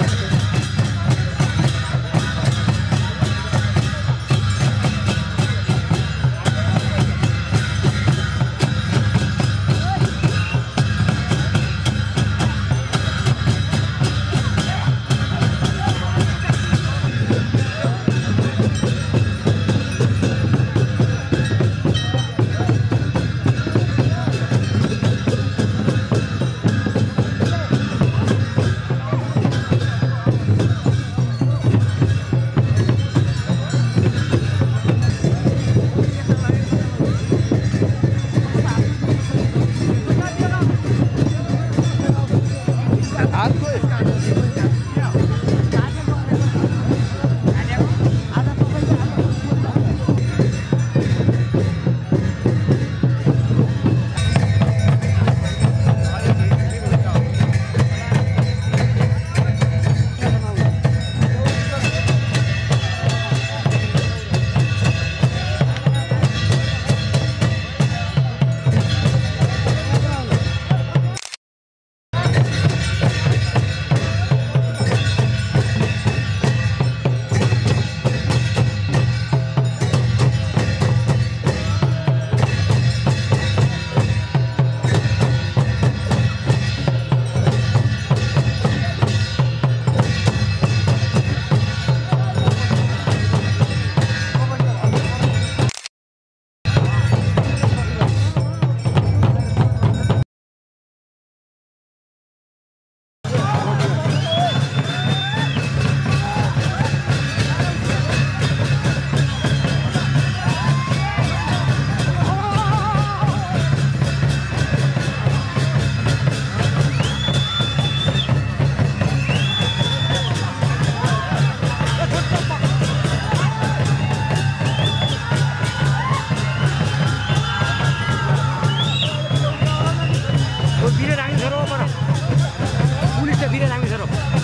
Thank you. hit him.